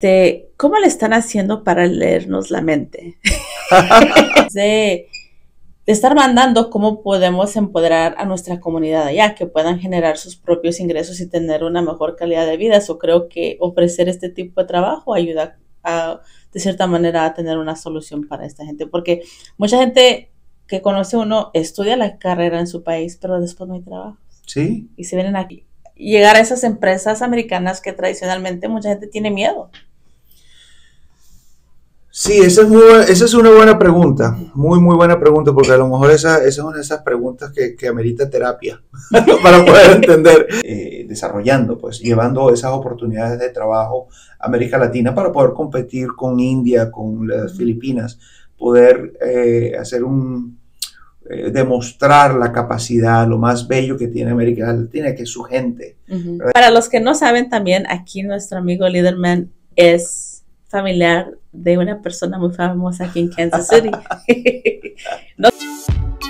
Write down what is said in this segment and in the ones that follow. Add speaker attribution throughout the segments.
Speaker 1: de cómo le están haciendo para leernos la mente. de, estar mandando cómo podemos empoderar a nuestra comunidad allá, que puedan generar sus propios ingresos y tener una mejor calidad de vida. Eso creo que ofrecer este tipo de trabajo ayuda a, de cierta manera a tener una solución para esta gente, porque mucha gente que conoce uno estudia la carrera en su país, pero después no hay trabajo.
Speaker 2: Sí.
Speaker 1: Y se vienen aquí. Llegar a esas empresas americanas que tradicionalmente mucha gente tiene miedo.
Speaker 2: Sí, esa es, esa es una buena pregunta, muy, muy buena pregunta, porque a lo mejor esa, esa es una de esas preguntas que, que amerita terapia para poder entender. Eh, desarrollando, pues, llevando esas oportunidades de trabajo a América Latina para poder competir con India, con las Filipinas, poder eh, hacer un, eh, demostrar la capacidad, lo más bello que tiene América Latina, que es su gente.
Speaker 1: Para los que no saben también, aquí nuestro amigo Liderman es familiar de una persona muy famosa aquí en Kansas City.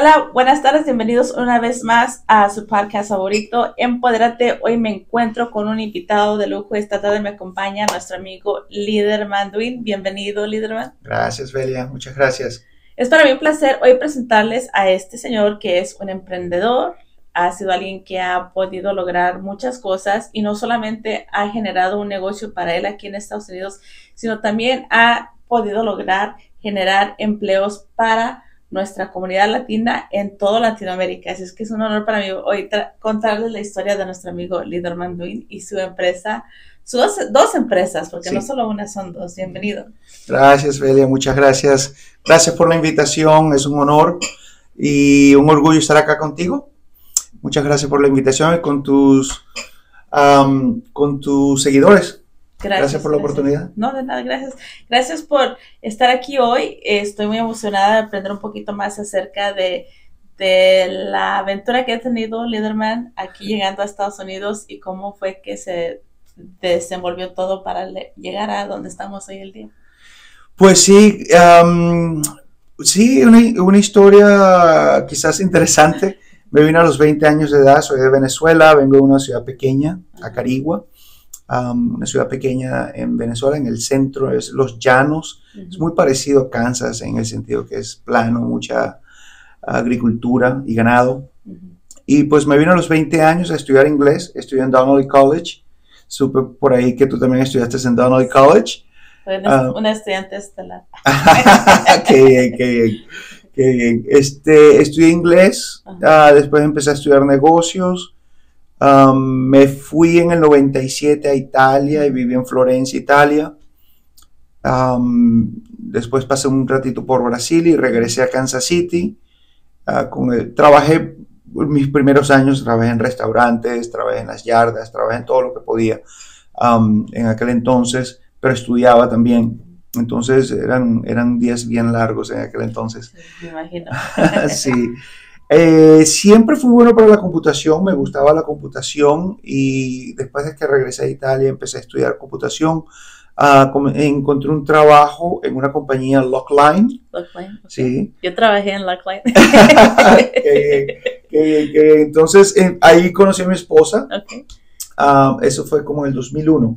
Speaker 1: Hola, buenas tardes, bienvenidos una vez más a su podcast favorito, Empodérate. Hoy me encuentro con un invitado de lujo. Esta tarde me acompaña nuestro amigo Liderman Duin. Bienvenido, Liderman.
Speaker 2: Gracias, Belia. Muchas gracias.
Speaker 1: Es para mí un placer hoy presentarles a este señor que es un emprendedor, ha sido alguien que ha podido lograr muchas cosas y no solamente ha generado un negocio para él aquí en Estados Unidos, sino también ha podido lograr generar empleos para nuestra comunidad latina en toda Latinoamérica. Así es que es un honor para mí hoy contarles la historia de nuestro amigo Líder Manduin y su empresa, sus dos, empresas, porque no solo una, son dos. Bienvenido.
Speaker 2: Gracias, Belia, muchas gracias. Gracias por la invitación, es un honor y un orgullo estar acá contigo. Muchas gracias por la invitación y con tus, con tus seguidores. Gracias, por la oportunidad.
Speaker 1: No, de nada, gracias. Gracias por estar aquí hoy. Estoy muy emocionada de aprender un poquito más acerca de, la aventura que ha tenido Liderman aquí llegando a Estados Unidos y cómo fue que se desenvolvió todo para llegar a donde estamos hoy el día.
Speaker 2: Pues sí, sí, una, una, historia quizás interesante. Me vine a los 20 años de edad, soy de Venezuela, vengo de una ciudad pequeña, Acarigua una ciudad pequeña en Venezuela, en el centro, es Los Llanos. Es muy parecido a Kansas en el sentido que es plano, mucha agricultura y ganado. Y pues me vino a los 20 años a estudiar inglés, estudié en Donnelly College. Supe por ahí que tú también estudiaste en Donnelly College.
Speaker 1: Una, uh, estudiante estelar.
Speaker 2: qué bien, qué bien. Qué bien. Este, estudié inglés, ah, después empecé a estudiar negocios, me fui en el 97 a Italia y viví en Florencia, Italia. después pasé un ratito por Brasil y regresé a Kansas City. Ah, con trabajé mis primeros años, trabajé en restaurantes, trabajé en las yardas, trabajé en todo lo que podía en aquel entonces, pero estudiaba también. Entonces eran, eran días bien largos en aquel entonces.
Speaker 1: me imagino.
Speaker 2: sí. Eh, siempre fui bueno para la computación, me gustaba la computación y después de que regresé a Italia empecé a estudiar computación. Uh, encontré un trabajo en una compañía Lockline.
Speaker 1: Lockline. Sí. Yo trabajé en Lockline.
Speaker 2: Entonces ahí conocí a mi esposa. Okay. Uh, eso fue como en el 2001,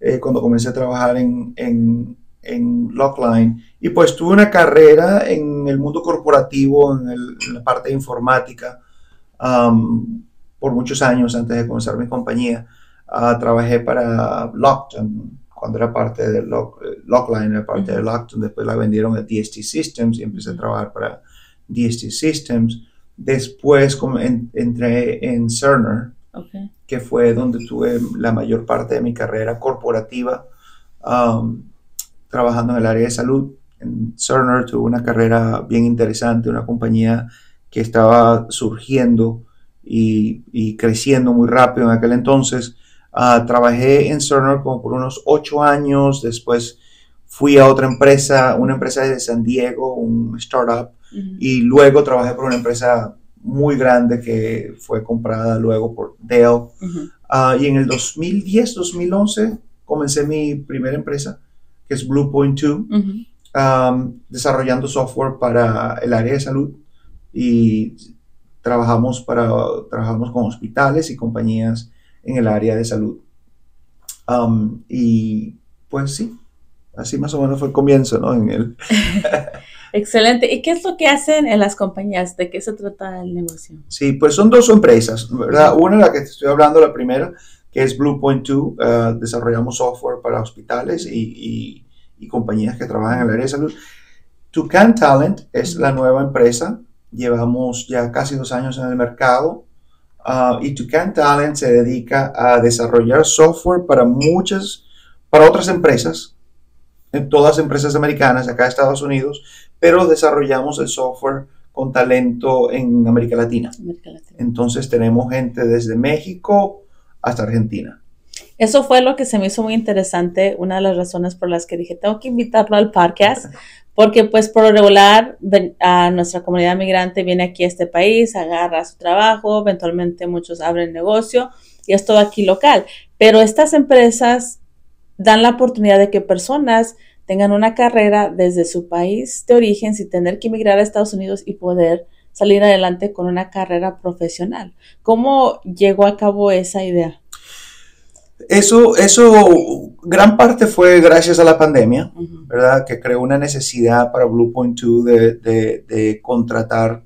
Speaker 2: eh, cuando comencé a trabajar en, en, en Lockline. Y pues tuve una carrera en el mundo corporativo, en, la parte de informática, por muchos años antes de comenzar mi compañía. Uh, trabajé para Lockton, cuando era parte de Lock, Lockline, era parte de Lockton. Después la vendieron a DST Systems y empecé a trabajar para DST Systems. Después entré en Cerner, que fue donde tuve la mayor parte de mi carrera corporativa, trabajando en el área de salud. En Cerner tuve una carrera bien interesante, una compañía que estaba surgiendo y, creciendo muy rápido en aquel entonces. Ah, trabajé en Cerner como por unos ocho años, después fui a otra empresa, una empresa de San Diego, un startup, y luego trabajé por una empresa muy grande que fue comprada luego por Dell. Ah, y en el 2010-2011 comencé mi primera empresa que es Bluepoint 2, um, desarrollando software para el área de salud y trabajamos, para, trabajamos con hospitales y compañías en el área de salud. Um, y pues sí, así más o menos fue el comienzo, ¿no? En el
Speaker 1: Excelente. ¿Y qué es lo que hacen en las compañías? ¿De qué se trata el negocio?
Speaker 2: Sí, pues son dos empresas, ¿verdad? Una, la que estoy hablando, la primera, es Bluepoint 2. Uh, desarrollamos software para hospitales y, y, compañías que trabajan en el área de salud. Tucan Talent es la nueva empresa. Llevamos ya casi dos años en el mercado. Uh, y Tucan Talent se dedica a desarrollar software para muchas, para otras empresas, en todas empresas americanas, acá en Estados Unidos, pero desarrollamos el software con talento en América Latina. Entonces tenemos gente desde México hasta Argentina.
Speaker 1: Eso fue lo que se me hizo muy interesante, una de las razones por las que dije, tengo que invitarlo al podcast, porque pues por lo regular a nuestra comunidad migrante viene aquí a este país, agarra su trabajo, eventualmente muchos abren negocio y es todo aquí local, pero estas empresas dan la oportunidad de que personas tengan una carrera desde su país de origen sin tener que emigrar a Estados Unidos y poder salir adelante con una carrera profesional. ¿Cómo llegó a cabo esa idea?
Speaker 2: Eso, eso, gran parte fue gracias a la pandemia, ¿verdad? Que creó una necesidad para Bluepoint 2 de, de, contratar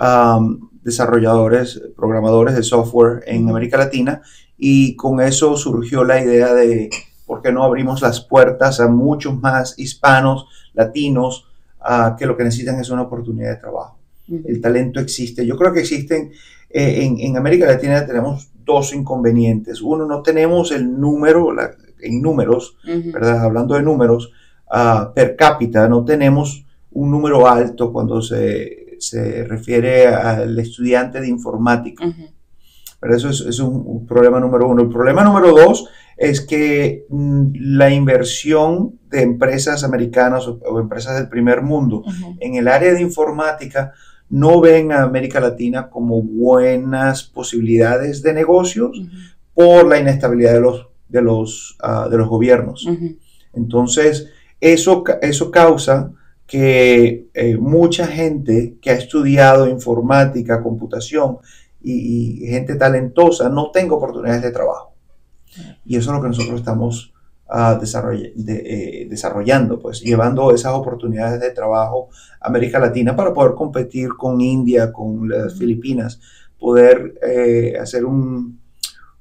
Speaker 2: um, desarrolladores, programadores de software en América Latina y con eso surgió la idea de ¿Por qué no abrimos las puertas a muchos más hispanos, latinos, que lo que necesitan es una oportunidad de trabajo? El talento existe. Yo creo que existen, eh, en, América Latina tenemos dos inconvenientes. Uno, no tenemos el número, en números, ¿verdad? Hablando de números, uh, per cápita, no tenemos un número alto cuando se, se refiere al estudiante de informática. Pero eso es, es un, un, problema número uno. El problema número dos es que mm, la inversión de empresas americanas o, empresas del primer mundo en el área de informática no ven a América Latina como buenas posibilidades de negocios por la inestabilidad de los, de los, ah, de los gobiernos. Entonces, eso, eso causa que eh, mucha gente que ha estudiado informática, computación y, y gente talentosa no tenga oportunidades de trabajo. Y eso es lo que nosotros estamos uh, desarrollando, pues llevando esas oportunidades de trabajo a América Latina para poder competir con India, con las Filipinas, poder eh, hacer un,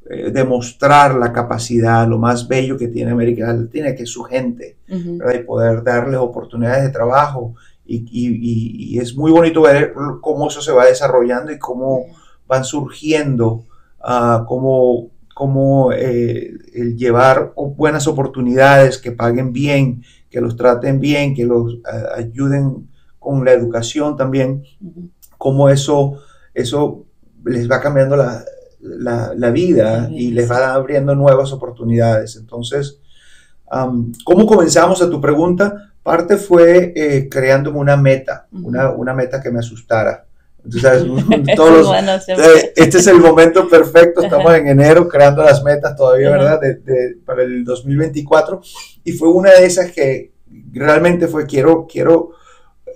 Speaker 2: eh, demostrar la capacidad, lo más bello que tiene América Latina, que es su gente, y poder darles oportunidades de trabajo. Y, y, y, es muy bonito ver cómo eso se va desarrollando y cómo van surgiendo, uh, cómo como eh, el llevar buenas oportunidades, que paguen bien, que los traten bien, que los ayuden con la educación también, como eso, eso les va cambiando la, la, vida y les va abriendo nuevas oportunidades. Entonces, ¿cómo comenzamos a tu pregunta? Parte fue eh, creándome una meta, una, una meta que me asustara. Este es el momento perfecto, estamos en enero creando las metas todavía, ¿verdad? para el 2024. Y fue una de esas que realmente fue, quiero, quiero,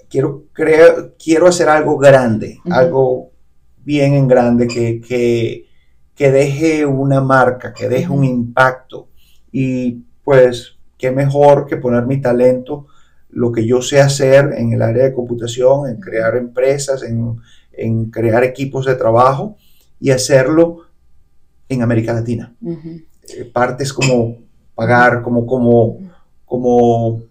Speaker 2: quiero, crear, quiero hacer algo grande, algo bien en grande, que, que, que, deje una marca, que deje un impacto. Y pues, qué mejor que poner mi talento, lo que yo sé hacer en el área de computación, en crear empresas, en en crear equipos de trabajo y hacerlo en América Latina. Eh, partes como pagar, como, como, como...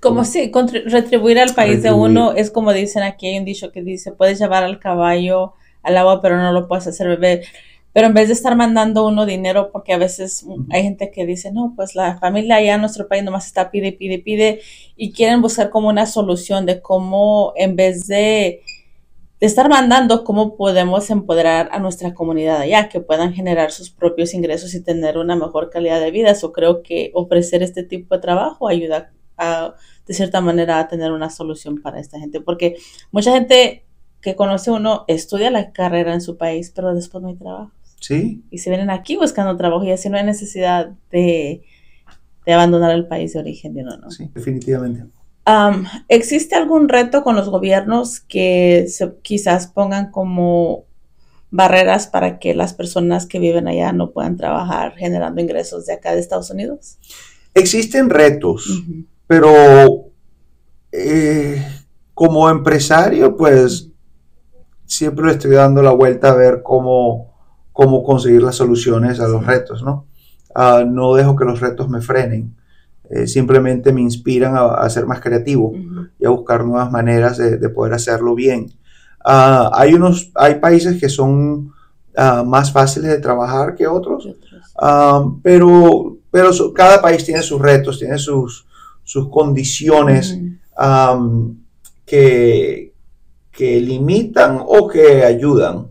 Speaker 1: Como sí, retribuir al país de uno es como dicen aquí, hay un dicho que dice, puedes llevar al caballo al agua, pero no lo puedes hacer beber. Pero en vez de estar mandando uno dinero, porque a veces hay gente que dice, no, pues la familia allá en nuestro país nomás está pide, pide, pide, y quieren buscar como una solución de cómo en vez de de estar mandando cómo podemos empoderar a nuestra comunidad allá, que puedan generar sus propios ingresos y tener una mejor calidad de vida. Eso creo que ofrecer este tipo de trabajo ayuda a, de cierta manera a tener una solución para esta gente, porque mucha gente que conoce uno estudia la carrera en su país, pero después no hay trabajo.
Speaker 2: Sí.
Speaker 1: Y se vienen aquí buscando trabajo y así no hay necesidad de, de abandonar el país de origen de uno, ¿no?
Speaker 2: Sí, definitivamente.
Speaker 1: ¿Existe algún reto con los gobiernos que se, quizás pongan como barreras para que las personas que viven allá no puedan trabajar generando ingresos de acá de Estados Unidos?
Speaker 2: Existen retos, pero eh, como empresario, pues siempre le estoy dando la vuelta a ver cómo, cómo conseguir las soluciones a los retos, ¿no? Ah, no dejo que los retos me frenen. Eh, simplemente me inspiran a, ser más creativo y a buscar nuevas maneras de, poder hacerlo bien. Ah, hay, unos, hay países que son ah, más fáciles de trabajar que otros, ah, pero, pero cada país tiene sus retos, tiene sus, sus condiciones que, que limitan o que ayudan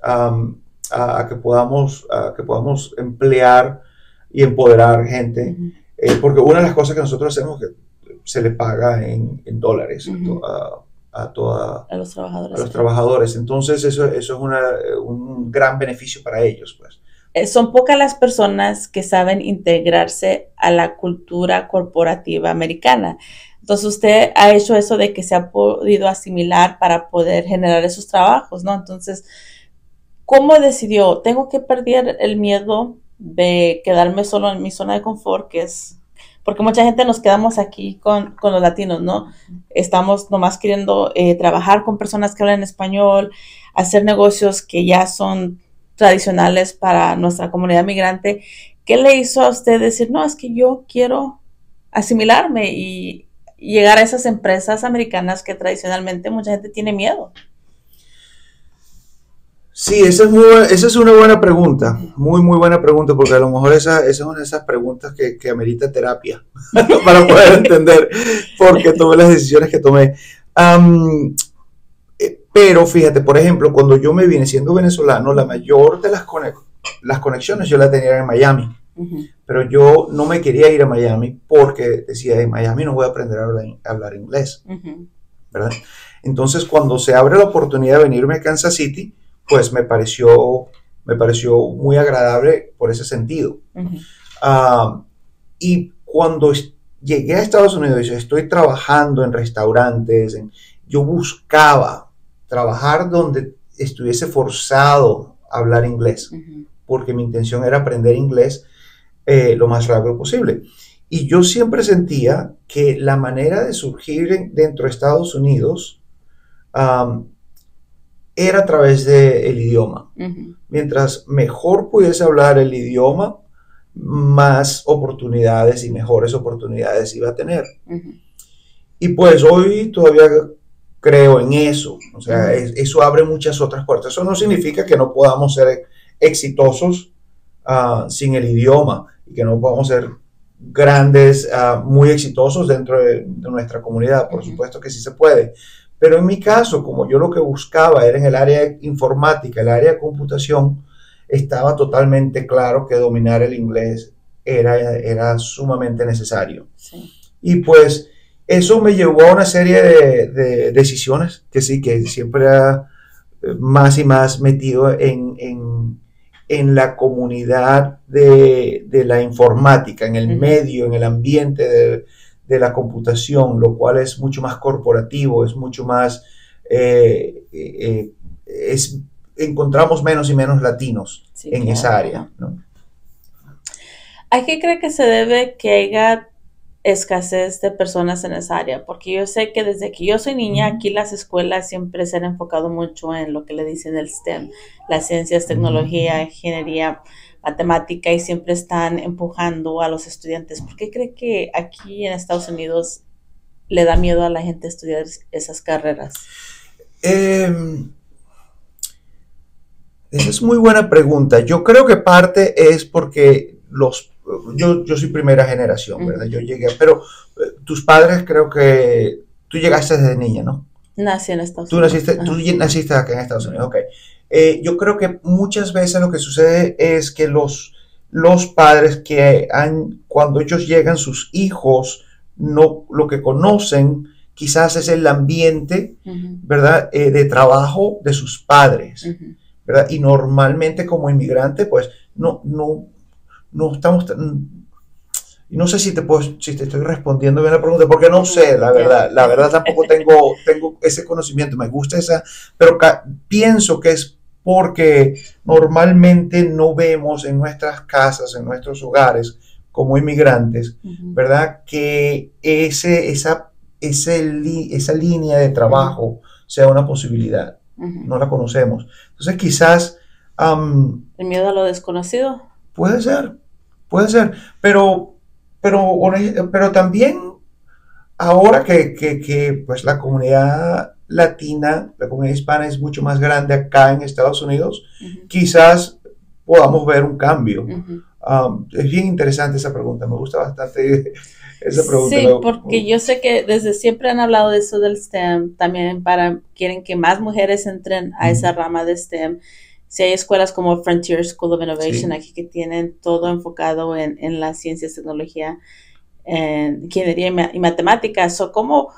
Speaker 2: a, que podamos, a que podamos emplear y empoderar gente. Eh, porque una de las cosas que nosotros hacemos es que se le paga en, dólares a, toda,
Speaker 1: a, los trabajadores.
Speaker 2: a los trabajadores. Entonces eso, eso es un gran beneficio para ellos. Pues.
Speaker 1: Eh, son pocas las personas que saben integrarse a la cultura corporativa americana. Entonces usted ha hecho eso de que se ha podido asimilar para poder generar esos trabajos, ¿no? Entonces, ¿cómo decidió? Tengo que perder el miedo de quedarme solo en mi zona de confort, que es, porque mucha gente nos quedamos aquí con, los latinos, ¿no? Estamos nomás queriendo eh, trabajar con personas que hablan español, hacer negocios que ya son tradicionales para nuestra comunidad migrante. ¿Qué le hizo a usted decir, no, es que yo quiero asimilarme y llegar a esas empresas americanas que tradicionalmente mucha gente tiene miedo?
Speaker 2: Sí, esa es, esa es una buena pregunta, muy, muy buena pregunta, porque a lo mejor esa, esa es una de esas preguntas que, que amerita terapia para poder entender por qué tomé las decisiones que tomé. Eh, pero fíjate, por ejemplo, cuando yo me vine siendo venezolano, la mayor de las, las conexiones yo las tenía en Miami. Pero yo no me quería ir a Miami porque decía, en Miami no voy a aprender a hablar, inglés. ¿verdad? Entonces, cuando se abre la oportunidad de venirme a Kansas City, pues me pareció, me pareció muy agradable por ese sentido. Ah, y cuando llegué a Estados Unidos y estoy trabajando en restaurantes, yo buscaba trabajar donde estuviese forzado a hablar inglés, porque mi intención era aprender inglés eh, lo más rápido posible. Y yo siempre sentía que la manera de surgir dentro de Estados Unidos era a través del idioma. Mientras mejor pudiese hablar el idioma, más oportunidades y mejores oportunidades iba a tener. Y pues hoy todavía creo en eso. O sea, eso abre muchas otras puertas. Eso no significa que no podamos ser exitosos ah, sin el idioma y que no podamos ser grandes, ah, muy exitosos dentro de, nuestra comunidad. Por supuesto que sí se puede. Pero en mi caso, como yo lo que buscaba era en el área informática, el área de computación, estaba totalmente claro que dominar el inglés era, era sumamente necesario. Y pues eso me llevó a una serie de, decisiones que sí, que siempre era eh, más y más metido en, la comunidad de, la informática, en el medio, en el ambiente de, de la computación, lo cual es mucho más corporativo, es mucho más, eh, eh, es, encontramos menos y menos latinos en esa área. ¿no?
Speaker 1: ¿A qué cree que se debe que haya escasez de personas en esa área? Porque yo sé que desde que yo soy niña, aquí las escuelas siempre se han enfocado mucho en lo que le dicen el STEM, las ciencias, tecnología, ingeniería matemática y siempre están empujando a los estudiantes. ¿Por qué cree que aquí en Estados Unidos le da miedo a la gente estudiar esas carreras?
Speaker 2: Em, esa es muy buena pregunta. Yo creo que parte es porque los... Yo, yo soy primera generación, ¿verdad? Yo llegué, pero eh, tus padres creo que... Tú llegaste desde niña, ¿no?
Speaker 1: Nací en Estados
Speaker 2: Unidos. Tú naciste, tú naciste acá en Estados Unidos, ok. Eh, yo creo que muchas veces lo que sucede es que los, los padres que han, cuando ellos llegan, sus hijos, no, lo que conocen quizás es el ambiente, ¿verdad?, eh, de trabajo de sus padres, ¿verdad? Y normalmente como inmigrante, pues no, no, no estamos, y no sé si te, puedo, si te estoy respondiendo bien la pregunta, porque no sé, la verdad, la verdad tampoco tengo, tengo ese conocimiento, me gusta esa, pero pienso que es porque normalmente no vemos en nuestras casas, en nuestros hogares, como inmigrantes, ¿verdad? Que ese, esa, ese, esa línea de trabajo sea una posibilidad. No la conocemos. Entonces quizás...
Speaker 1: ¿El miedo a lo desconocido?
Speaker 2: Puede ser, puede ser, pero pero, pero también ahora que, que, pues la comunidad latina, la comunidad hispana es mucho más grande acá en Estados Unidos, quizás podamos ver un cambio. Um, es bien interesante esa pregunta, me gusta bastante esa pregunta.
Speaker 1: Sí, porque yo sé que desde siempre han hablado de eso del STEM, también para quieren que más mujeres entren a esa rama de STEM. Si hay escuelas como Frontier School of Innovation aquí que tienen todo enfocado en, en las ciencias, tecnología, en ingeniería y, matemáticas, o cómo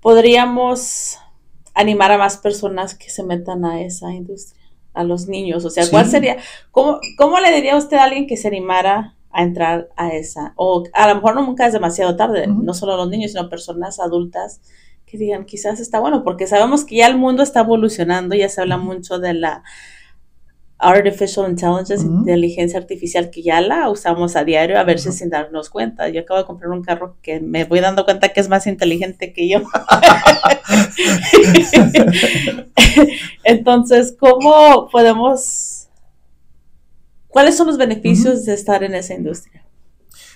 Speaker 1: podríamos animar a más personas que se metan a esa industria, a los niños, o sea, ¿cuál sería, cómo, cómo le diría usted a alguien que se animara a entrar a esa? O a lo mejor nunca es demasiado tarde, no solo los niños, sino personas adultas que digan, quizás está bueno, porque sabemos que ya el mundo está evolucionando, ya se habla mucho de la Artificial Intelligence, inteligencia artificial, que ya la usamos a diario a veces sin darnos cuenta. Yo acabo de comprar un carro que me voy dando cuenta que es más inteligente que yo. Entonces, ¿cómo podemos... ¿Cuáles son los beneficios de estar en esa industria?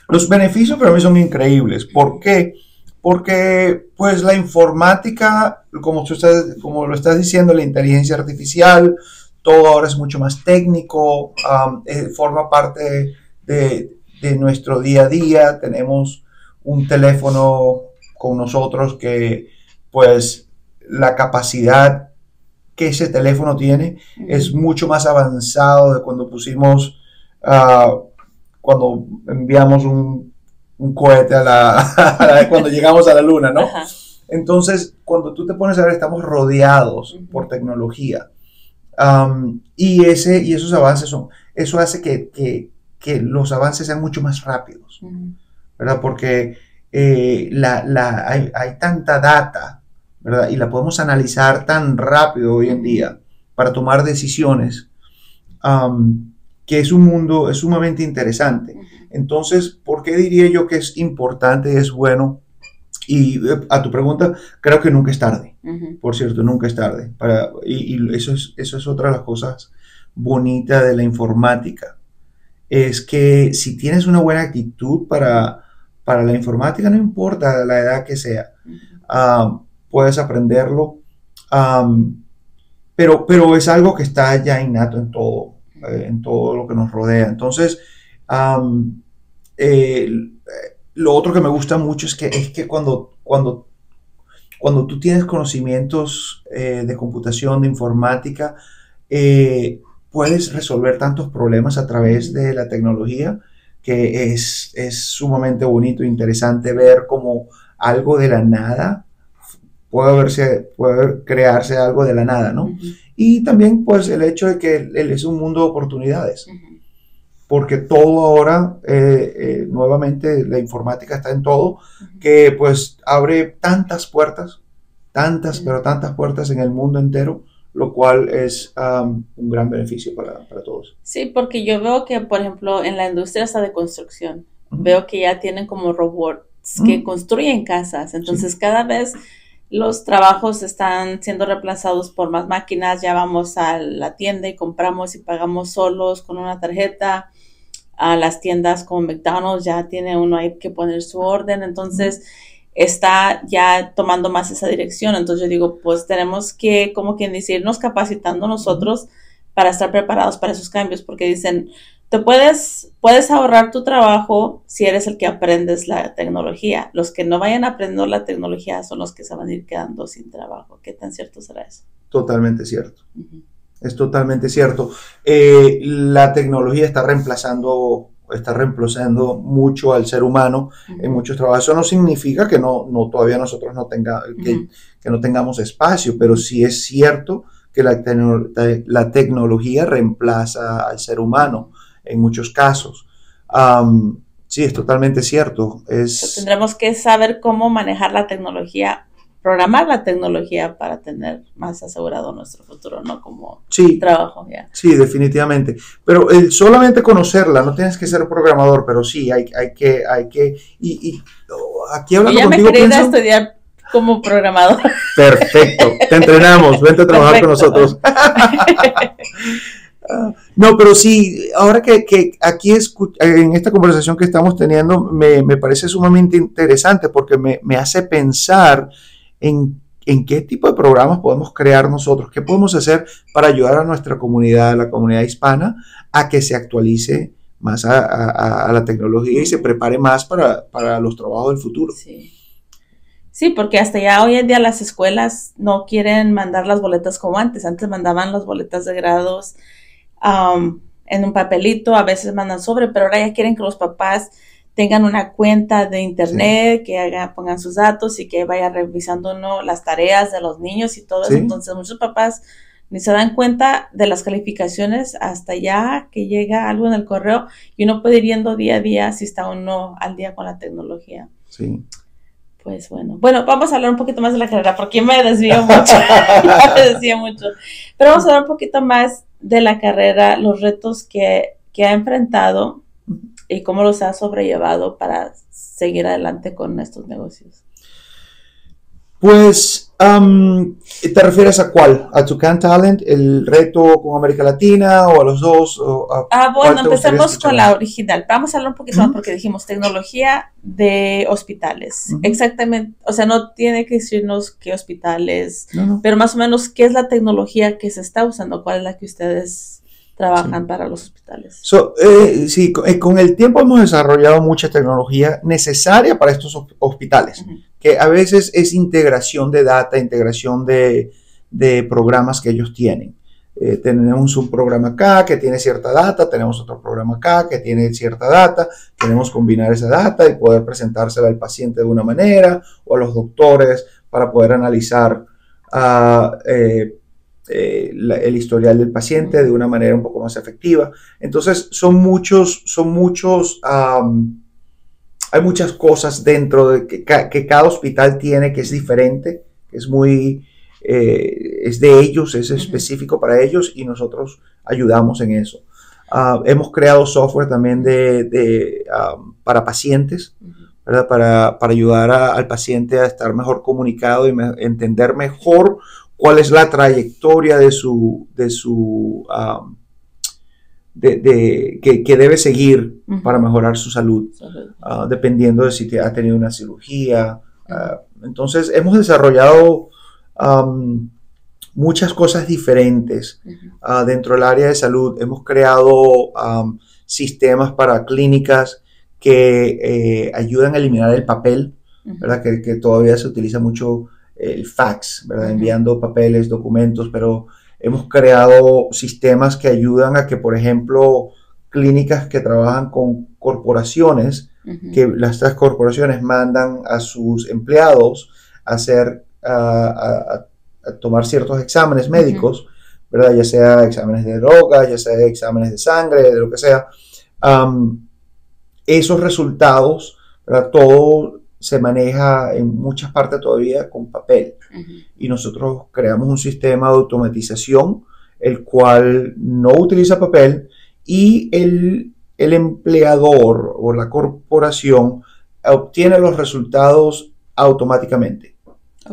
Speaker 2: Los beneficios para mí son increíbles. ¿Por qué? Porque pues la informática, como, como lo estás diciendo, la inteligencia artificial, todo ahora es mucho más técnico, eh, forma parte de, nuestro día a día, tenemos un teléfono con nosotros que pues la capacidad que ese teléfono tiene es mucho más avanzado de cuando pusimos, ah, cuando enviamos un, cohete a la, cuando llegamos a la luna, ¿no? Entonces, cuando tú te pones a ver, estamos rodeados por tecnología y, ese, y esos avances son, eso hace que, que, que los avances sean mucho más rápidos, ¿verdad? Porque eh, la, la, hay, hay, tanta data, ¿verdad? Y la podemos analizar tan rápido hoy en día para tomar decisiones, que es un mundo, es sumamente interesante. Entonces, ¿por qué diría yo que es importante y es bueno y eh, a tu pregunta, creo que nunca es tarde. Por cierto, nunca es tarde. Para, y, eso, es, eso es otra de las cosas bonitas de la informática. Es que si tienes una buena actitud para, para la informática, no importa la edad que sea, puedes aprenderlo. pero, pero es algo que está ya innato en todo, eh, en todo lo que nos rodea. Entonces, lo otro que me gusta mucho es que, es que cuando, cuando, cuando tú tienes conocimientos eh, de computación, de informática, eh, puedes resolver tantos problemas a través de la tecnología que es, es sumamente bonito e interesante ver cómo algo de la nada puede, verse, puede crearse algo de la nada, ¿no? Y también pues el hecho de que él es un mundo de oportunidades porque todo ahora, eh, eh, nuevamente, la informática está en todo, que pues abre tantas puertas, tantas, pero tantas puertas en el mundo entero, lo cual es un gran beneficio para, todos.
Speaker 1: Sí, porque yo veo que, por ejemplo, en la industria hasta de construcción, veo que ya tienen como robots que construyen casas, entonces cada vez los trabajos están siendo reemplazados por más máquinas, ya vamos a la tienda y compramos y pagamos solos con una tarjeta a las tiendas como McDonald's, ya tiene uno ahí que poner su orden, entonces está ya tomando más esa dirección. Entonces yo digo, pues tenemos que, como quien dice, irnos capacitando nosotros para estar preparados para esos cambios, porque dicen, te puedes, puedes ahorrar tu trabajo si eres el que aprendes la tecnología. Los que no vayan aprendiendo la tecnología son los que se van a ir quedando sin trabajo. ¿Qué tan cierto será eso?
Speaker 2: Totalmente cierto. Es totalmente cierto. Eh, la tecnología está reemplazando, está reemplazando mucho al ser humano en muchos trabajos. Eso no significa que no, no todavía nosotros no, tenga, que, no tengamos espacio, pero sí es cierto que la, la tecnología reemplaza al ser humano en muchos casos. Sí, es totalmente cierto. Es...
Speaker 1: tendremos que saber cómo manejar la tecnología, programar la tecnología para tener más asegurado nuestro futuro, ¿no? Como trabajo, ya.
Speaker 2: Sí, definitivamente. Pero el solamente conocerla, no tienes que ser programador, pero sí, hay, hay que, hay que, y, y oh, aquí hablando
Speaker 1: ya me quería estudiar como programador.
Speaker 2: Perfecto, te entrenamos, vente a trabajar con nosotros. No, pero sí, ahora que, aquí en esta conversación que estamos teniendo me, parece sumamente interesante porque me, hace pensar en, qué tipo de programas podemos crear nosotros, qué podemos hacer para ayudar a nuestra comunidad, a la comunidad hispana, a que se actualice más a, la tecnología y se prepare más para, para los trabajos del futuro.
Speaker 1: Sí. Sí, porque hasta ya hoy en día las escuelas no quieren mandar las boletas como antes. Antes mandaban las boletas de grados um, en un papelito, a veces mandan sobre, pero ahora ya quieren que los papás tengan una cuenta de internet, que hagan, pongan sus datos y que vaya revisando uno las tareas de los niños y todo eso. Entonces muchos papás ni se dan cuenta de las calificaciones hasta ya que llega algo en el correo y uno puede ir viendo día a día si está o no al día con la tecnología.
Speaker 2: Sí.
Speaker 1: Pues bueno, bueno, vamos a hablar un poquito más de la carrera, porque me desvío mucho, me desvío mucho, pero vamos a hablar un poquito más de la carrera, los retos que, que ha enfrentado y cómo los ha sobrellevado para seguir adelante con estos negocios.
Speaker 2: Pues, ¿te refieres a cuál? ¿A Tucan Talent, el reto con América Latina o a los dos?
Speaker 1: ah, bueno, empecemos con la original. Vamos a hablar un poquito más porque dijimos tecnología de hospitales. Exactamente, o sea, no tiene que decirnos qué hospitales, pero más o menos qué es la tecnología que se está usando, cuál es la que ustedes trabajan para los hospitales.
Speaker 2: Eh, sí, eh, con, el tiempo hemos desarrollado mucha tecnología necesaria para estos hospitales, que a veces es integración de data, integración de, programas que ellos tienen. Eh, tenemos un programa acá que tiene cierta data, tenemos otro programa acá que tiene cierta data, queremos combinar esa data y poder presentársela al paciente de una manera o a los doctores para poder analizar uh, eh, el historial del paciente de una manera un poco más efectiva. Entonces, son muchos, son muchos, hay muchas cosas dentro de que, cada hospital tiene que es diferente, que es muy, eh, es de ellos, es específico para ellos y nosotros ayudamos en eso. Ah, hemos creado software también de, para pacientes, Para, ayudar al paciente a estar mejor comunicado y entender mejor cuál es la trayectoria de su, de su, de, que, debe seguir para mejorar su salud, ah, dependiendo de si ha tenido una cirugía. Ah, entonces, hemos desarrollado muchas cosas diferentes ah, dentro del área de salud. Hemos creado sistemas para clínicas que eh, ayudan a eliminar el papel, ¿verdad? Que, que, todavía se utiliza mucho el fax, ¿verdad? enviando papeles, documentos, pero hemos creado sistemas que ayudan a que, por ejemplo, clínicas que trabajan con corporaciones, que las tres corporaciones mandan a sus empleados a hacer, a, tomar ciertos exámenes médicos, ¿verdad? Ya sea exámenes de drogas, ya sea exámenes de sangre, de lo que sea. esos resultados, ¿verdad? Todo se maneja en muchas partes todavía con papel. Y nosotros creamos un sistema de automatización, el cual no utiliza papel y el, empleador o la corporación obtiene los resultados automáticamente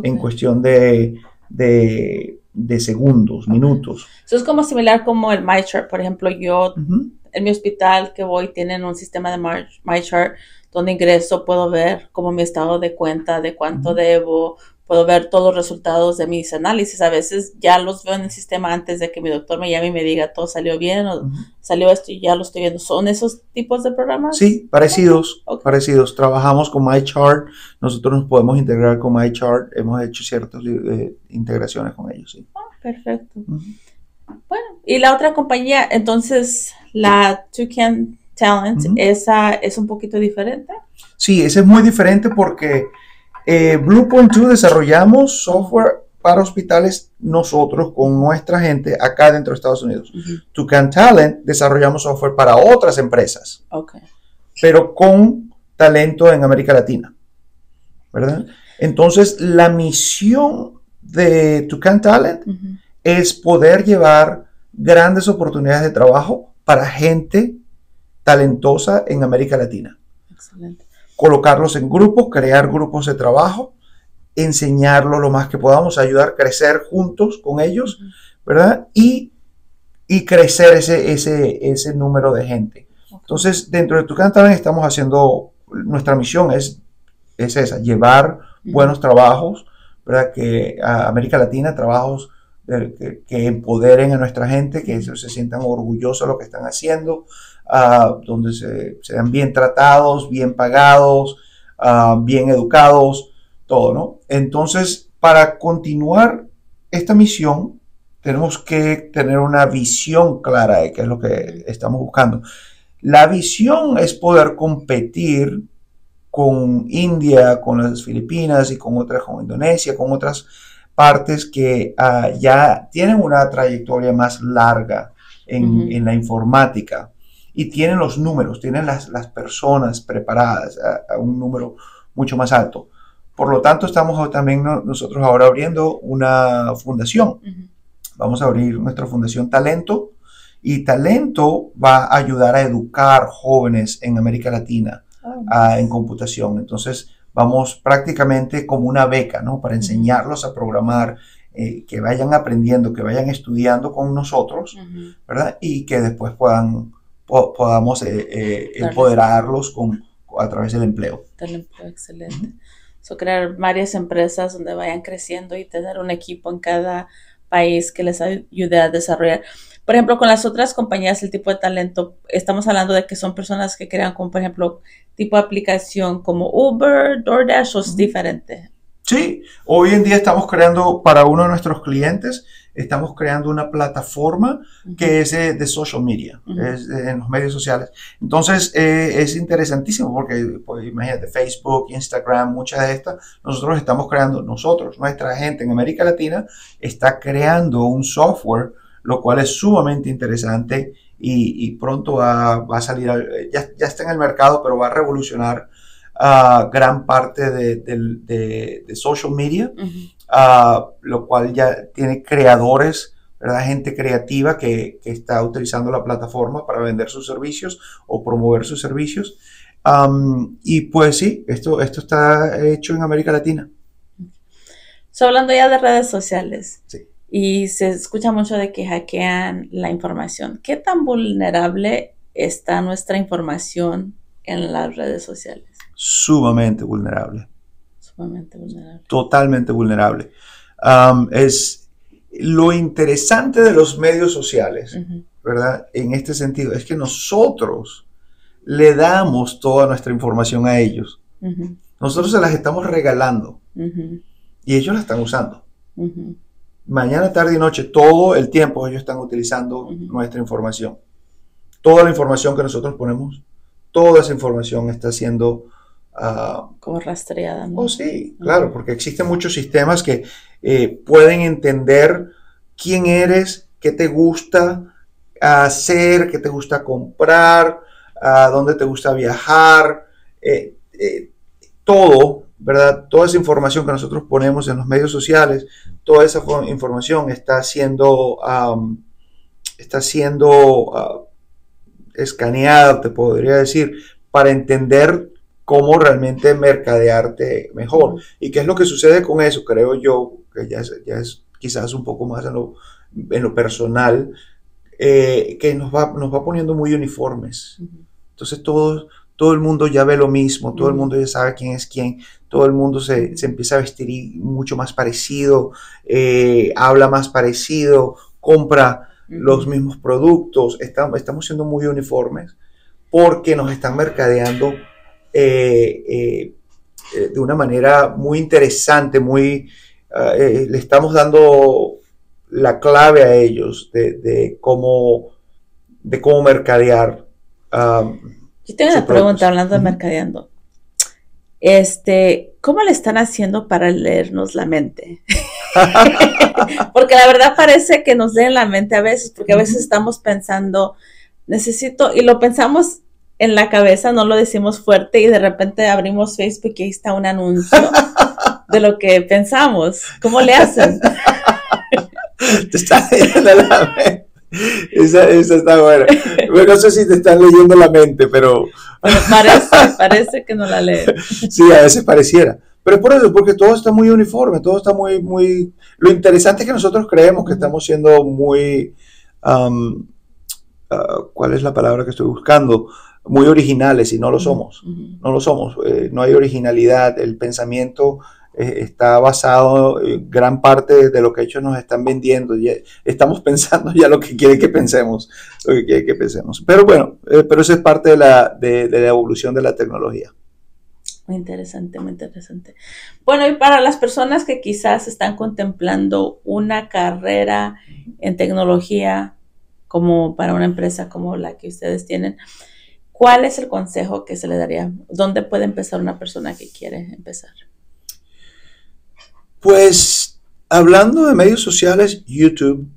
Speaker 2: en cuestión de, de, segundos, minutos.
Speaker 1: Eso es como similar como el MyChart, por ejemplo, yo en mi hospital que voy tienen un sistema de MyChart donde ingreso, puedo ver como mi estado de cuenta, de cuánto debo, puedo ver todos los resultados de mis análisis. A veces ya los veo en el sistema antes de que mi doctor me llame y me diga todo salió bien o salió esto y ya lo estoy viendo. ¿Son esos tipos de programas?
Speaker 2: Sí, parecidos, parecidos. Trabajamos con MyChart, nosotros nos podemos integrar con MyChart, hemos hecho ciertas eh, integraciones con ellos. Sí.
Speaker 1: Ah, perfecto. Bueno, y la otra compañía, entonces, la Toucan Talent, esa es un poquito diferente.
Speaker 2: Sí, esa es muy diferente porque eh, Bluepoint 2 desarrollamos software para hospitales nosotros con nuestra gente acá dentro de Estados Unidos. Uh Talent desarrollamos software para otras empresas.
Speaker 1: Okay.
Speaker 2: pero con talento en América Latina, ¿verdad? Entonces, la misión de Tucan Talent es poder llevar grandes oportunidades de trabajo para gente talentosa en América Latina. Excelente. Colocarlos en grupos, crear grupos de trabajo, enseñarlos lo más que podamos, ayudar a crecer juntos con ellos, ¿verdad? Y, y crecer ese, ese, ese número de gente. Entonces, dentro de Tucán también estamos haciendo, nuestra misión es, es esa, llevar buenos trabajos, ¿verdad? Que a América Latina, trabajos que, empoderen a nuestra gente, que ellos se sientan orgullosos de lo que están haciendo, uh, donde se, sean bien tratados, bien pagados, uh, bien educados, todo, ¿no? Entonces, para continuar esta misión, tenemos que tener una visión clara de qué es lo que estamos buscando. La visión es poder competir con India, con las Filipinas y con otras, con Indonesia, con otras partes que ah, ya tienen una trayectoria más larga en, la informática y tienen los números, tienen las, personas preparadas a, un número mucho más alto. Por lo tanto, estamos también nosotros ahora abriendo una fundación. Vamos a abrir nuestra fundación Talento y Talento va a ayudar a educar jóvenes en América Latina oh, en computación. Entonces, vamos prácticamente como una beca, ¿no? Para enseñarlos a programar, eh, que vayan aprendiendo, que vayan estudiando con nosotros, ¿verdad? Y que después puedan, podamos eh, eh, empoderarlos con, a través del empleo.
Speaker 1: Del empleo, excelente. So, crear varias empresas donde vayan creciendo y tener un equipo en cada país que les ayude a desarrollar. Por ejemplo, con las otras compañías, el tipo de talento, estamos hablando de que son personas que crean como, por ejemplo, tipo de aplicación como Uber, DoorDash o es diferente.
Speaker 2: Sí, hoy en día estamos creando para uno de nuestros clientes, estamos creando una plataforma que es de, social media, es en los medios sociales. Entonces eh, es interesantísimo porque, pues, imagínate, Facebook, Instagram, muchas de estas, nosotros estamos creando, nosotros, nuestra gente en América Latina está creando un software lo cual es sumamente interesante y, pronto va, a salir, ya, ya, está en el mercado, pero va a revolucionar uh, gran parte de, social media, uh, lo cual ya tiene creadores, ¿verdad? gente creativa que, está utilizando la plataforma para vender sus servicios o promover sus servicios. Um, y pues sí, esto, esto está hecho en América Latina.
Speaker 1: hablando ya de redes sociales. Sí y se escucha mucho de que hackean la información. ¿Qué tan vulnerable está nuestra información en las redes sociales?
Speaker 2: Sumamente vulnerable.
Speaker 1: Sumamente vulnerable.
Speaker 2: Totalmente vulnerable. es lo interesante de los medios sociales, ¿verdad? En este sentido, es que nosotros le damos toda nuestra información a ellos. Nosotros se las estamos regalando y ellos la están usando mañana, tarde y noche, todo el tiempo ellos están utilizando nuestra información. Toda la información que nosotros ponemos, toda esa información está siendo...
Speaker 1: Ah, Como rastreada.
Speaker 2: ¿no? Oh, sí, claro, porque existen muchos sistemas que eh, pueden entender quién eres, qué te gusta hacer, qué te gusta comprar, a dónde te gusta viajar, eh, eh, todo ¿verdad? Toda esa información que nosotros ponemos en los medios sociales, toda esa información está siendo, está siendo ah, escaneada, te podría decir, para entender cómo realmente mercadearte mejor. ¿Y qué es lo que sucede con eso? Creo yo, que ya es, ya es quizás un poco más en lo, en lo personal, eh, que nos va, nos va poniendo muy uniformes. Entonces todos todo el mundo ya ve lo mismo, todo el mundo ya sabe quién es quién, todo el mundo se, empieza a vestir mucho más parecido, eh, habla más parecido, compra los mismos productos, estamos, estamos siendo muy uniformes porque nos están mercadeando eh, eh, de una manera muy interesante, muy, le estamos dando la clave a ellos de, cómo, de cómo mercadear.
Speaker 1: Yo tengo una pregunta hablando de mercadeando. Este, ¿cómo le están haciendo para leernos la mente? porque la verdad parece que nos leen la mente a veces, porque a veces estamos pensando, necesito, y lo pensamos en la cabeza, no lo decimos fuerte y de repente abrimos Facebook y ahí está un anuncio de lo que pensamos. ¿Cómo le hacen?
Speaker 2: te está leyendo la mente. Esa, está buena. Bueno, no sé si te están leyendo la mente, pero...
Speaker 1: parece, parece que no la lee.
Speaker 2: Sí, a veces pareciera. Pero es por eso, porque todo está muy uniforme, todo está muy, muy... Lo interesante es que nosotros creemos que estamos siendo muy... Um, uh, ¿Cuál es la palabra que estoy buscando? Muy originales y no lo somos. No lo somos. Eh, no hay originalidad. El pensamiento eh, está basado, en gran parte de lo que ellos nos están vendiendo. Ya estamos pensando ya lo que quieren que pensemos. Lo que quieren que pensemos. Pero bueno, eh, pero eso es parte de la, de la evolución de la tecnología.
Speaker 1: Muy interesante, muy interesante. Bueno, y para las personas que quizás están contemplando una carrera en tecnología como para una empresa como la que ustedes tienen, ¿cuál es el consejo que se le daría? ¿Dónde puede empezar una persona que quiere empezar?
Speaker 2: Pues hablando de medios sociales, YouTube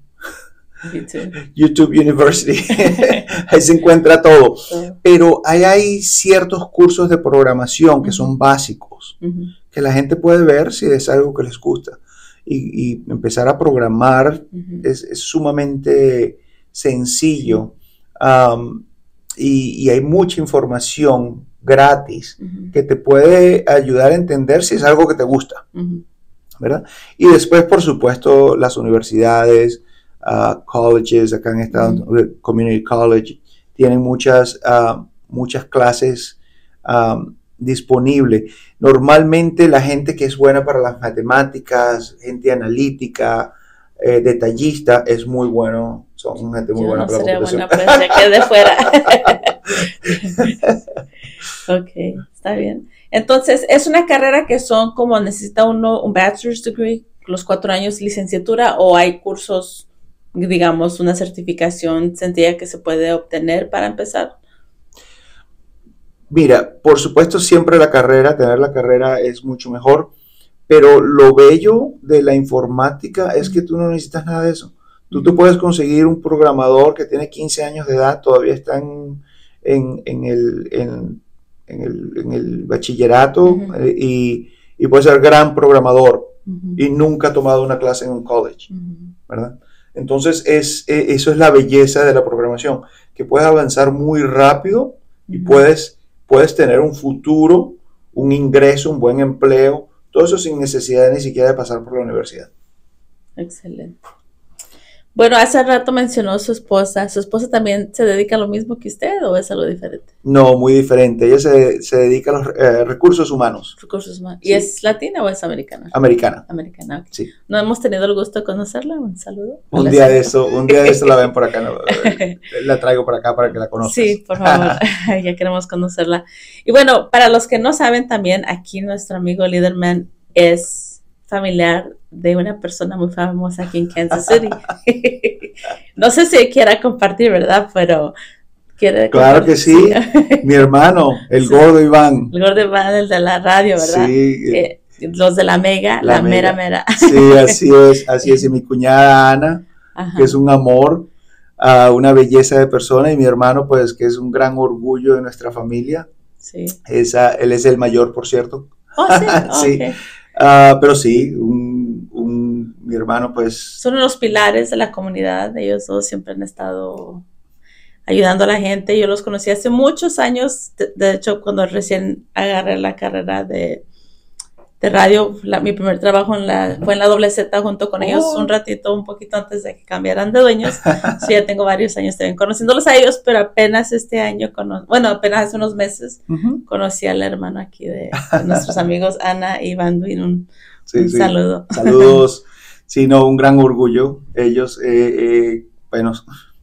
Speaker 2: YouTube. University. Ahí se encuentra todo. Pero ahí hay ciertos cursos de programación que son básicos, que la gente puede ver si es algo que les gusta. Y, empezar a programar es, sumamente sencillo. y, hay mucha información gratis que te puede ayudar a entender si es algo que te gusta. ¿verdad? Y después, por supuesto, las universidades, colleges acá en Estados Unidos, Community College, tienen muchas, uh, muchas clases um, disponibles. Normalmente la gente que es buena para las matemáticas, gente analítica, eh, detallista, es muy bueno. Son gente muy buena para la
Speaker 1: buena, pues ya de fuera. ok, está bien. Entonces, es una carrera que son como necesita uno un bachelor's degree, los cuatro años licenciatura, o hay cursos digamos, una certificación sencilla que se puede obtener para empezar?
Speaker 2: Mira, por supuesto siempre la carrera, tener la carrera es mucho mejor, pero lo bello de la informática es que tú no necesitas nada de eso. Tú te puedes conseguir un programador que tiene 15 años de edad, todavía está en, el, en, el, bachillerato eh, y, y, puede ser gran programador y nunca ha tomado una clase en un college, ¿verdad? Entonces, es, e, eso es la belleza de la programación, que puedes avanzar muy rápido y puedes, puedes tener un futuro, un ingreso, un buen empleo, todo eso sin necesidad ni siquiera de pasar por la universidad.
Speaker 1: Excelente. Bueno, hace rato mencionó su esposa. ¿Su esposa también se dedica a lo mismo que usted o es algo diferente?
Speaker 2: No, muy diferente. Ella se, se dedica a los eh, recursos humanos.
Speaker 1: Recursos humanos. ¿Y es latina o es americana?
Speaker 2: Americana.
Speaker 1: Americana, sí. ¿No hemos tenido el gusto de conocerla? Un saludo.
Speaker 2: Un día de eso, un día de eso la ven por acá. la traigo por acá para que la conozcan.
Speaker 1: Sí, por favor. ya queremos conocerla. Y bueno, para los que no saben también, aquí nuestro amigo Leaderman es familiar de una persona muy famosa aquí en Kansas City. no sé si quiera compartir, ¿verdad? Pero quiere
Speaker 2: Claro que sí. Mi hermano, el gordo Iván.
Speaker 1: El gordo Iván, el de la radio, ¿verdad? Sí. los de la mega, la, mera mera.
Speaker 2: sí, así es, así es. Y mi cuñada Ana, que es un amor, una belleza de persona, y mi hermano, pues, que es un gran orgullo de nuestra familia. Sí. Esa, él es el mayor, por cierto.
Speaker 1: Oh, sí. sí.
Speaker 2: Ah, pero sí, un, mi hermano pues...
Speaker 1: Son los pilares de la comunidad, ellos dos siempre han estado ayudando a la gente. Yo los conocí hace muchos años, de, hecho cuando recién agarré la carrera de, de radio, mi primer trabajo en la, fue en la doble Z junto con ellos oh. un ratito, un poquito antes de que cambiaran de dueños. sí, ya tengo varios años también conociéndolos a ellos, pero apenas este año, bueno, apenas hace unos meses, conocí al hermano aquí de, nuestros amigos Ana y Banduin. Un, un saludo.
Speaker 2: Saludos. Sí, no, un gran orgullo. Ellos, eh, eh, bueno,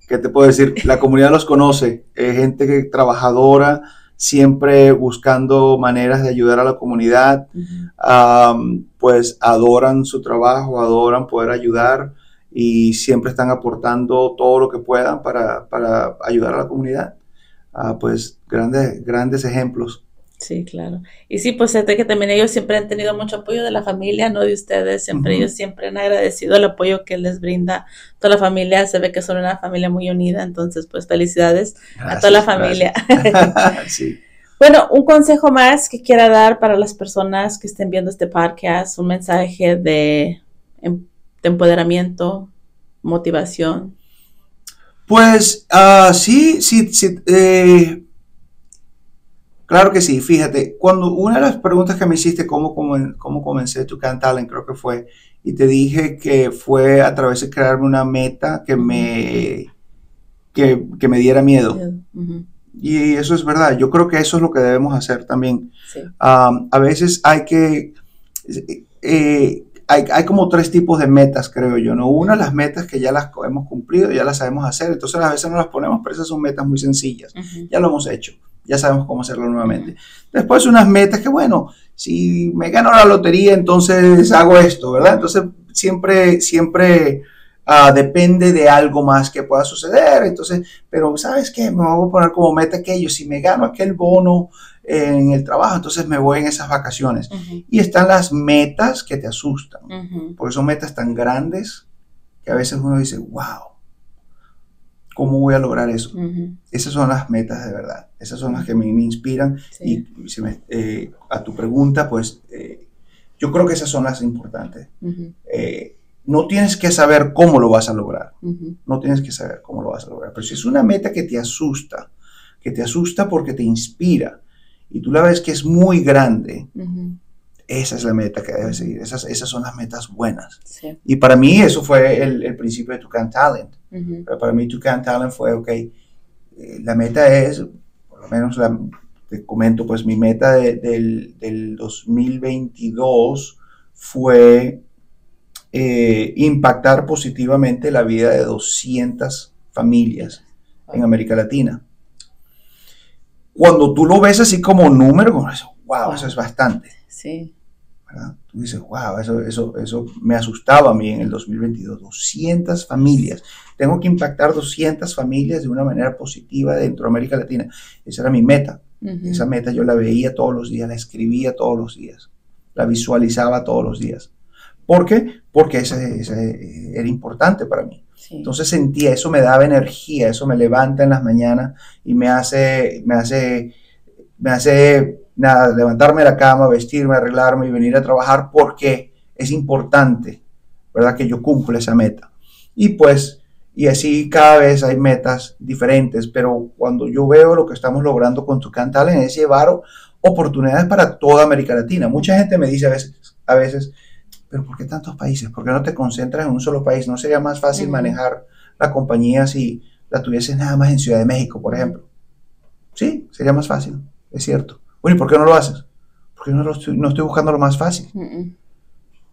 Speaker 2: ¿qué te puedo decir? La comunidad los conoce, gente que, trabajadora, siempre buscando maneras de ayudar a la comunidad, pues adoran su trabajo, adoran poder ayudar y siempre están aportando todo lo que puedan para, ayudar a la comunidad. Ah, pues grandes, grandes ejemplos.
Speaker 1: Sí, claro. Y sí, pues sé que también ellos siempre han tenido mucho apoyo de la familia, no de ustedes, siempre ellos siempre han agradecido el apoyo que les brinda toda la familia, se ve que son una familia muy unida, entonces pues felicidades a toda la familia. sí. Bueno, un consejo más que quiera dar para las personas que estén viendo este podcast, un mensaje de, em, empoderamiento, motivación.
Speaker 2: Pues uh, sí, sí, sí. Eh, claro que sí, fíjate, cuando una de las preguntas que me hiciste, cómo, cómo, cómo comencé tu Talent, creo que fue, y te dije que fue a través de crearme una meta que me, que, que me diera miedo. Y eso es verdad. Yo creo que eso es lo que debemos hacer también. a veces hay que... Eh, hay, hay, como tres tipos de metas, creo yo. ¿no? Una, las metas que ya las hemos cumplido, ya las sabemos hacer. Entonces a veces no las ponemos, pero esas son metas muy sencillas. Ya lo hemos hecho. Ya sabemos cómo hacerlo nuevamente. Después unas metas que, bueno, si me gano la lotería, entonces hago esto, ¿verdad? Entonces siempre, siempre Ah, depende de algo más que pueda suceder. Entonces, pero ¿sabes qué? Me voy a poner como meta aquello. Si me gano aquel bono en el trabajo, entonces me voy en esas vacaciones. Y están las metas que te asustan, porque son metas tan grandes que a veces uno dice, wow, ¿cómo voy a lograr eso? Esas son las metas de verdad. Esas son las que me, me inspiran. Y eh, a tu pregunta, pues eh, yo creo que esas son las importantes no tienes que saber cómo lo vas a lograr. No tienes que saber cómo lo vas a lograr. Pero si es una meta que te asusta, que te asusta porque te inspira y tú la ves que es muy grande, esa es la meta que debes seguir. Esas, esas son las metas buenas. Y para mí eso fue el, principio de Tucan Talent. Pero para mí Tucan Talent fue, ok, eh, la meta es, por lo menos te comento, pues mi meta del, del 2022 fue eh, impactar positivamente la vida de 200 familias en América Latina. Cuando tú lo ves así como número, wow, eso es bastante. Sí. Tú dices, wow, eso, eso, eso me asustaba a mí en el 2022. 200 familias. Tengo que impactar 200 familias de una manera positiva dentro de América Latina. Esa era mi meta. Esa meta yo la veía todos los días, la escribía todos los días, la visualizaba todos los días. ¿Por qué? Porque ese, ese era importante para mí. Entonces sentía, eso me daba energía, eso me levanta en las mañanas y me hace, me hace, me hace, nada, levantarme de la cama, vestirme, arreglarme y venir a trabajar porque es importante, ¿verdad? Que yo cumpla esa meta. Y pues, y así cada vez hay metas diferentes, pero cuando yo veo lo que estamos logrando con tu Talent es llevar oportunidades para toda América Latina. Mucha gente me dice a veces, a veces, pero ¿por qué tantos países? ¿Por qué no te concentras en un solo país? ¿No sería más fácil manejar la compañía si la tuvieses nada más en Ciudad de México, por ejemplo? Sí, sería más fácil, es cierto. Bueno, ¿y por qué no lo haces? Porque no, estoy, no estoy buscando lo más fácil.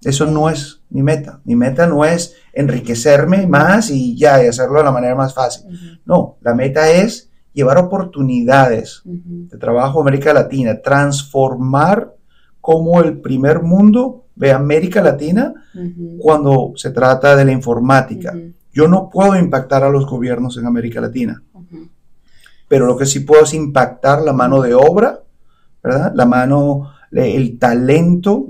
Speaker 2: Eso no es mi meta. Mi meta no es enriquecerme más y ya, y hacerlo de la manera más fácil. No, la meta es llevar oportunidades de trabajo a América Latina, transformar como el primer mundo ve América Latina cuando se trata de la informática. Yo no puedo impactar a los gobiernos en América Latina, pero lo que sí puedo es impactar la mano de obra, ¿verdad? La mano, el talento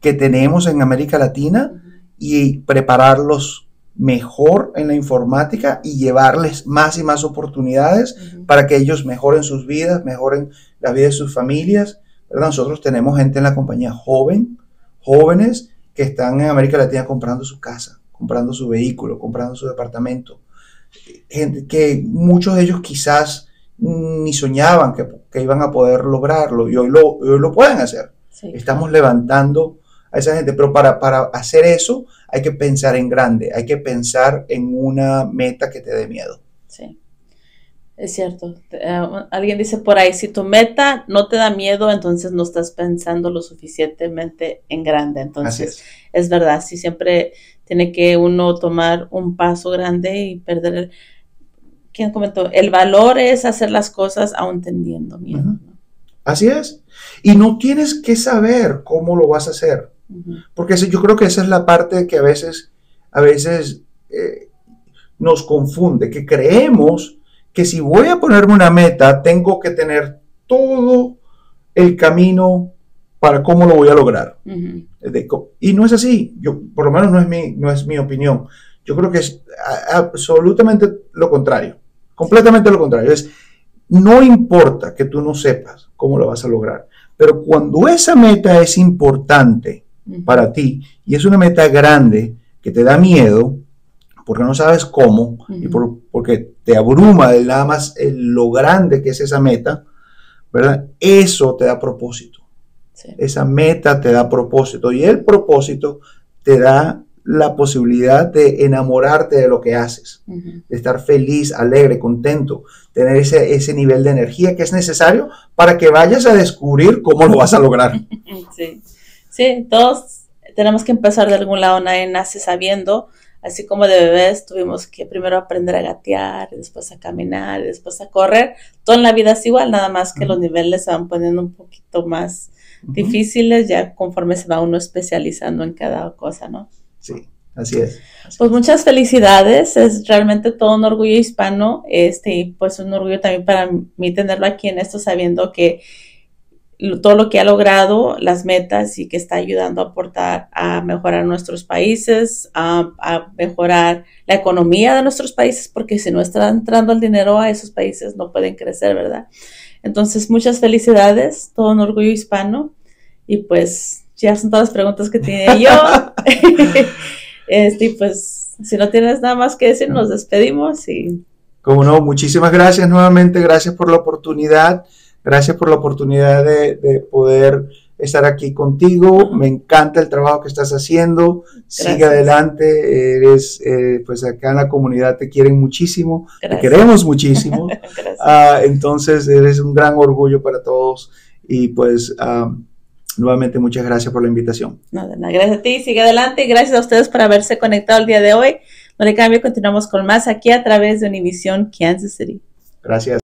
Speaker 2: que tenemos en América Latina y prepararlos mejor en la informática y llevarles más y más oportunidades para que ellos mejoren sus vidas, mejoren la vida de sus familias. Nosotros tenemos gente en la compañía joven, jóvenes que están en América Latina comprando su casa, comprando su vehículo, comprando su departamento. Gente que muchos de ellos quizás ni soñaban que, iban a poder lograrlo y hoy lo, lo pueden hacer. Estamos levantando a esa gente, pero para, para hacer eso hay que pensar en grande, hay que pensar en una meta que te dé miedo. Sí.
Speaker 1: Es cierto. Eh, alguien dice por ahí, si tu meta no te da miedo, entonces no estás pensando lo suficientemente en grande. Entonces, es. verdad, si siempre tiene que uno tomar un paso grande y perder, ¿quién comentó? El valor es hacer las cosas aún teniendo miedo.
Speaker 2: Así es. Y no tienes que saber cómo lo vas a hacer. Porque yo creo que esa es la parte que a veces, a veces eh, nos confunde, que creemos que si voy a ponerme una meta, tengo que tener todo el camino para cómo lo voy a lograr. Y no es así, yo, por lo menos no es, mi, no es mi opinión. Yo creo que es absolutamente lo contrario, completamente lo contrario. Es, no importa que tú no sepas cómo lo vas a lograr, pero cuando esa meta es importante para ti y es una meta grande que te da miedo, porque no sabes cómo y porque te abruma de nada más lo grande que es esa meta, ¿verdad? Eso te da propósito. Esa meta te da propósito y el propósito te da la posibilidad de enamorarte de lo que haces, de estar feliz, alegre, contento, tener ese, ese nivel de energía que es necesario para que vayas a descubrir cómo lo vas a lograr.
Speaker 1: Sí, sí todos tenemos que empezar de algún lado, nadie nace sabiendo, así como de bebés tuvimos que primero aprender a gatear, después a caminar, después a correr, todo en la vida es igual, nada más que los niveles se van poniendo un poquito más difíciles ya conforme se va uno especializando en cada cosa, ¿no?
Speaker 2: Sí, así es.
Speaker 1: pues muchas felicidades, es realmente todo un orgullo hispano, este, y pues un orgullo también para mí tenerlo aquí en esto, sabiendo que todo lo que ha logrado, las metas y que está ayudando a aportar a mejorar nuestros países, a, a, mejorar la economía de nuestros países, porque si no está entrando el dinero a esos países no pueden crecer, ¿verdad? Entonces, muchas felicidades, todo un orgullo hispano y pues ya son todas las preguntas que tiene yo. este, pues, si no tienes nada más que decir, nos despedimos y...
Speaker 2: Como no, muchísimas gracias nuevamente, gracias por la oportunidad, gracias por la oportunidad de, poder estar aquí contigo. Me encanta el trabajo que estás haciendo. Sigue adelante. Eres, eh, pues acá en la comunidad te quieren muchísimo. Te queremos muchísimo. Ah, entonces eres un gran orgullo para todos. Y pues ah, nuevamente muchas gracias por la invitación.
Speaker 1: Nada, nada, gracias a ti, sigue adelante y gracias a ustedes por haberse conectado el día de hoy. No le cambio, continuamos con más aquí a través de Univision Kansas City.
Speaker 2: Gracias.